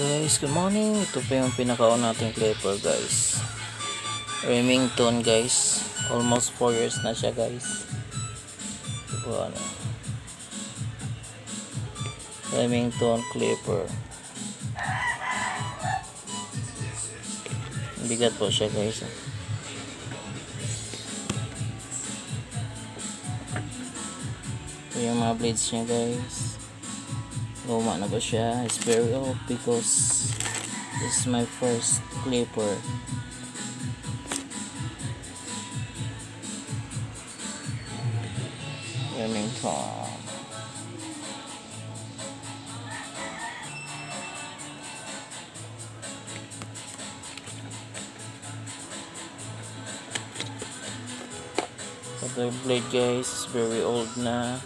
guys, good morning. Ito pa yung pinakaon nating clipper guys. Remington guys. Almost 4 years na siya guys. Ito ano. Remington clipper. Bigat po siya guys. Ito yung mga blades niya guys. Luma na ba siya? It's very old because this is my first clipper. Remington. The blade guys is very old na.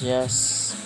yes.